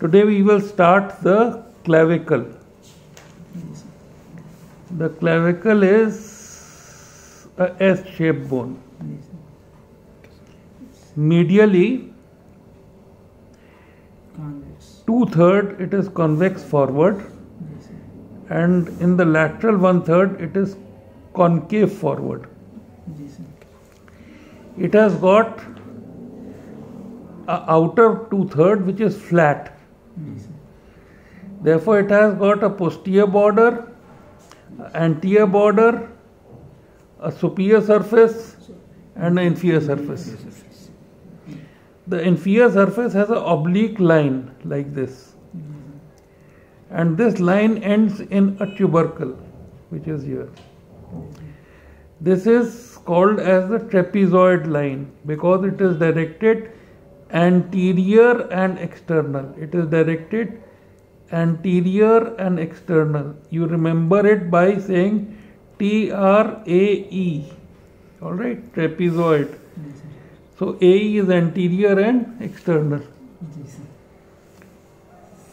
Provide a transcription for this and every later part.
Today we will start the clavicle. The clavicle is a S-shaped bone. Medially, Convex. two third it is convex forward, and in the lateral one third it is concave forward. It has got a outer two third which is flat. Therefore, it has got a posterior border, anterior border, a superior surface, and an inferior surface. The inferior surface has an oblique line like this, and this line ends in a tubercle, which is here. This is called as the trapezoid line because it is directed anterior and external. It is directed anterior and external. You remember it by saying T R A E. All right, trapezoid. Yes. So AE is anterior and external. Yes.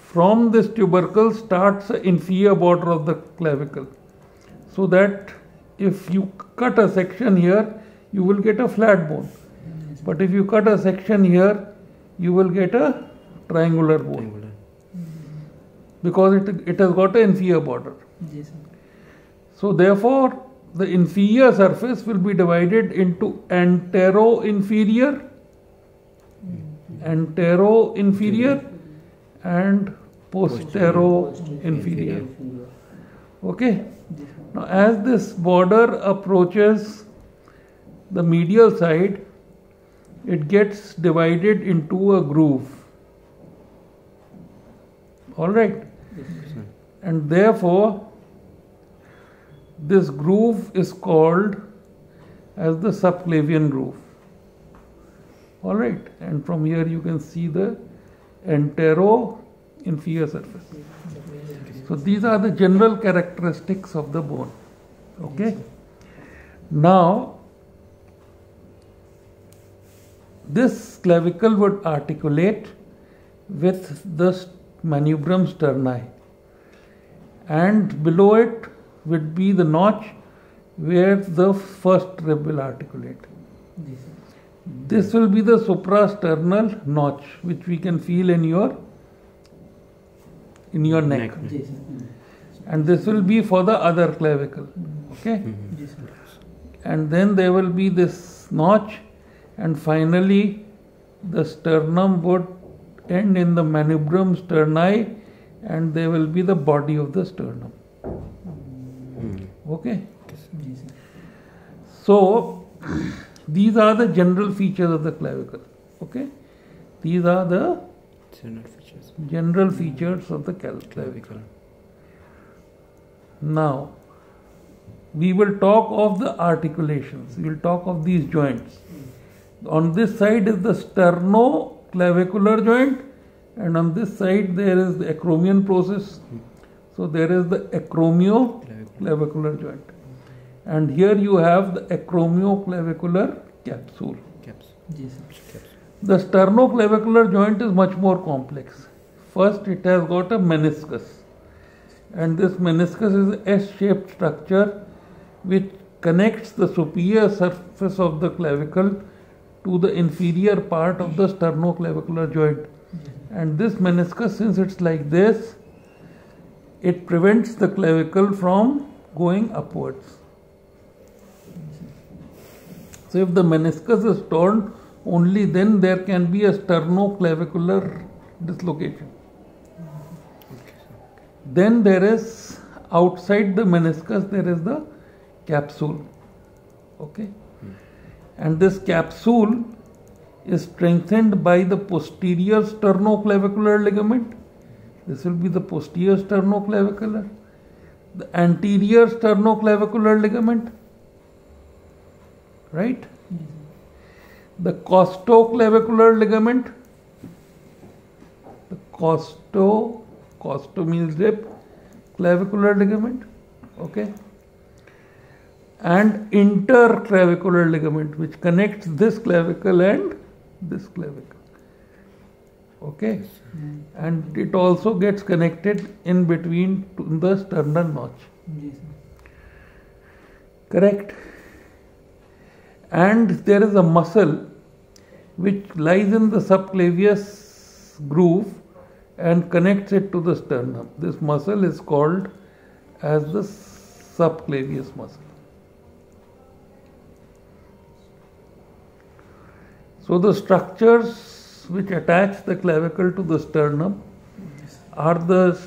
From this tubercle starts the inferior border of the clavicle. So that if you cut a section here, you will get a flat bone. But if you cut a section here, you will get a triangular bone because it, it has got an inferior border. Yes. So therefore, the inferior surface will be divided into antero-inferior, antero-inferior, and postero-inferior. Okay. Now, as this border approaches the medial side, it gets divided into a groove. All right, and therefore, this groove is called as the subclavian groove. All right, and from here you can see the antero inferior surface. So these are the general characteristics of the bone. Okay. Now, this clavicle would articulate with the manubrium sterni, and below it would be the notch where the first rib will articulate. Yes. This will be the suprasternal notch, which we can feel in your in your neck, Neck. Yes, and this will be for the other clavicle. Okay, Yes, and then there will be this notch, and finally the sternum would end in the manubrium sterni, and there will be the body of the sternum. Okay. So, these are the general features of the clavicle. Okay, these are the General features. general features of the clavicle. Now, we will talk of the articulations. We will talk of these joints. On this side is the sternoclavicular joint, and on this side there is the acromion process. So there is the acromioclavicular joint, and here you have the acromioclavicular capsule. Yes, The sternoclavicular joint is much more complex. First, it has got a meniscus, and this meniscus is a S-shaped structure which connects the superior surface of the clavicle to the inferior part of the sternoclavicular joint. And this meniscus, since it's like this, it prevents the clavicle from going upwards. So, if the meniscus is torn, only then there can be a sternoclavicular dislocation. Then there is outside the meniscus there is the capsule. Okay, and this capsule is strengthened by the posterior sternoclavicular ligament. This will be the posterior sternoclavicular, the anterior sternoclavicular ligament, right? Mm-hmm. The costoclavicular ligament, the costo, costo means rib, clavicular ligament, okay? and interclavicular ligament which connects this clavicle and this clavicle. Okay? Mm-hmm. And it also gets connected in between the sternum notch. Yes. correct? And there is a muscle which lies in the subclavius groove and connects it to the sternum. This muscle is called as the subclavius muscle. So the structures which attach the clavicle to the sternum are the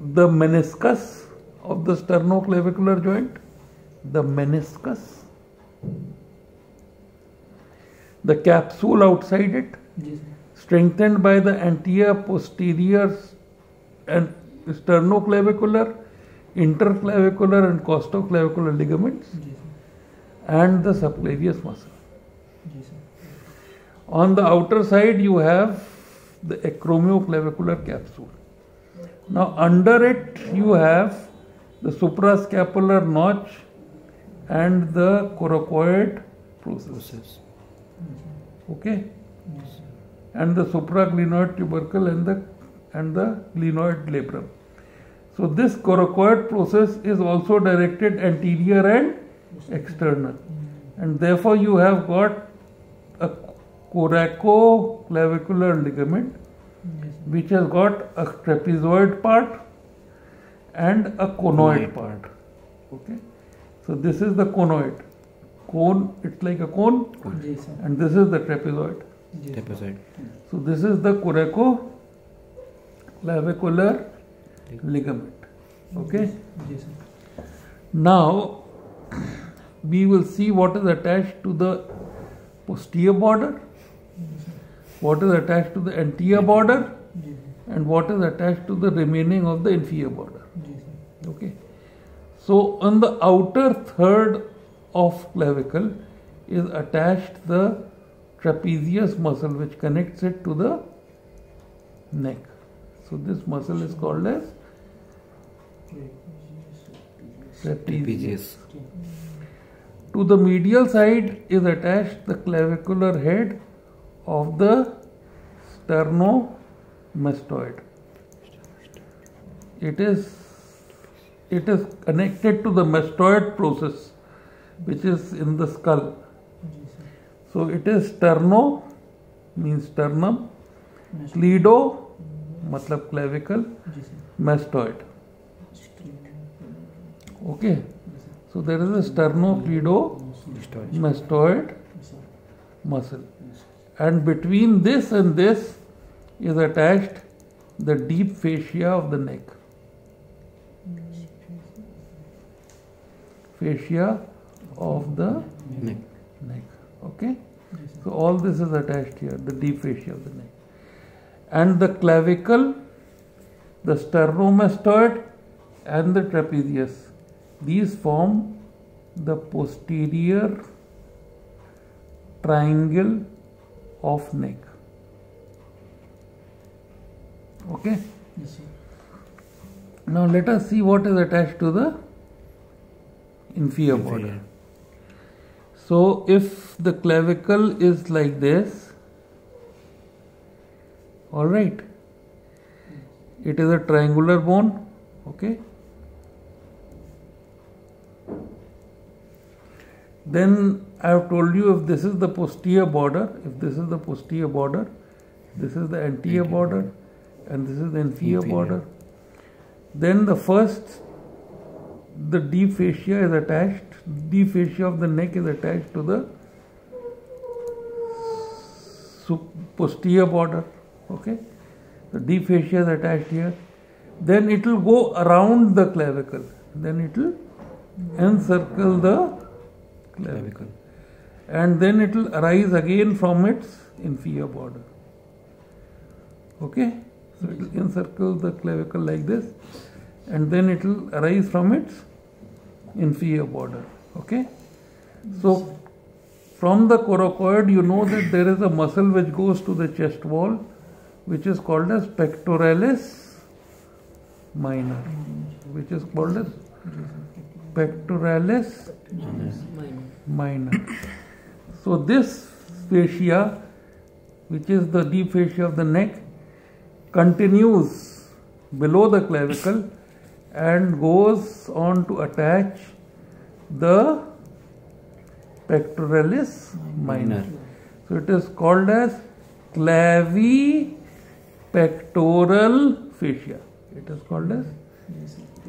the meniscus of the sternoclavicular joint, the meniscus, the capsule outside it, yes. strengthened by the anterior, posterior, and sternoclavicular, interclavicular, and costoclavicular ligaments, yes. and the subclavius muscle. Yes. On the outer side, you have the acromioclavicular capsule. Now, under it, you have the suprascapular notch and the coracoid process. Okay? And the supraglenoid tubercle and the and the glenoid labrum. So this coracoid process is also directed anterior and external. And therefore you have got coracoclavicular ligament yes. which has got a trapezoid part and a conoid part. Okay? So this is the conoid. Cone it's like a cone? Yes, and this is the trapezoid. Yes. trapezoid. So this is the coracoclavicular ligament. okay? Now we will see what is attached to the posterior border. What is attached to the anterior border and what is attached to the remaining of the inferior border. Okay. So on the outer third of clavicle is attached the trapezius muscle which connects it to the neck. So this muscle is called as trapezius. To the medial side is attached the clavicular head of the sternomastoid. It is it is connected to the mastoid process which is in the skull. So it is sterno means sternum, cleido मतलब clavicle, mastoid. Okay, so there is a a mastoid muscle and between this and this is attached the deep fascia of the neck. Fascia of the neck. neck. Okay? So all this is attached here, the deep fascia of the neck. And the clavicle, the sternomastoid, and the trapezius. These form the posterior triangle of neck. Okay? Yes sir. Now let us see what is attached to the inferior border. So if the clavicle is like this all right. It is a triangular bone okay? Then I have told you if this is the posterior border, if this is the posterior border, this is the anterior border, and this is the inferior, Inferior. border. Then the first, the deep fascia is attached, deep fascia of the neck is attached to the posterior border. Okay, the deep fascia is attached here. Then it will go around the clavicle. Then it will encircle the Clavicle. And then it will arise again from its inferior border. Okay, so it will encircle the clavicle like this, and then it will arise from its inferior border. Okay, so from the coracoid, you know that there is a muscle which goes to the chest wall, which is called as pectoralis minor, which is called as pectoralis minor. So this fascia which is the deep fascia of the neck, continues below the clavicle and goes on to attach the pectoralis minor. So it is called as clavipectoral fascia. It is called as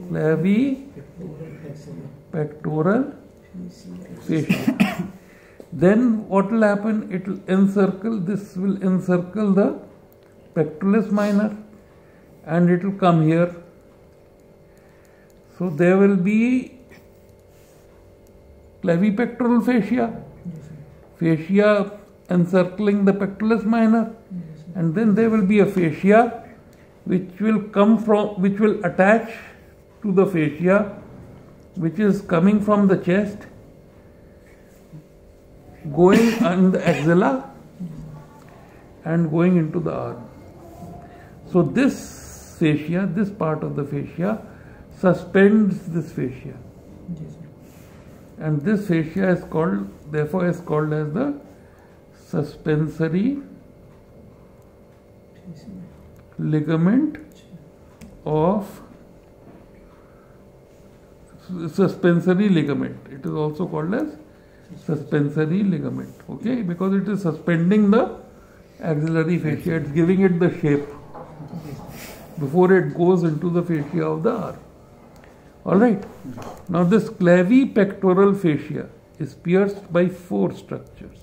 clavipectoral fascia. Then what will happen? It will encircle, this will encircle the pectoralis minor and it will come here. So there will be clavipectoral fascia, fascia encircling the pectoralis minor, and then there will be a fascia which will come from, which will attach to the fascia which is coming from the chest, going on the axilla and going into the arm. So this fascia, this part of the fascia suspends this fascia. And this fascia is called therefore is called as the suspensory ligament of suspensory ligament it is also called as suspensory ligament okay? Because it is suspending the axillary fascia. It's giving it the shape before it goes into the fascia of the arm. All right. Now this clavipectoral fascia is pierced by four structures.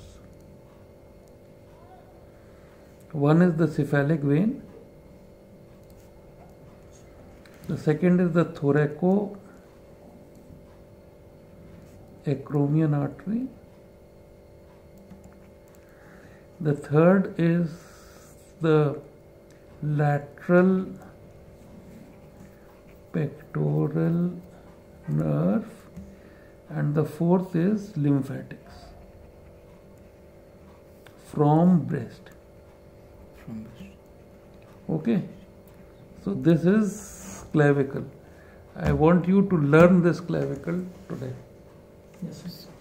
One is the cephalic vein. The second is the thoraco acromion artery. The third is the lateral pectoral nerve and the fourth is lymphatics. From breast. From this. okay? So this is clavicle. I want you to learn this clavicle today Yes, sir.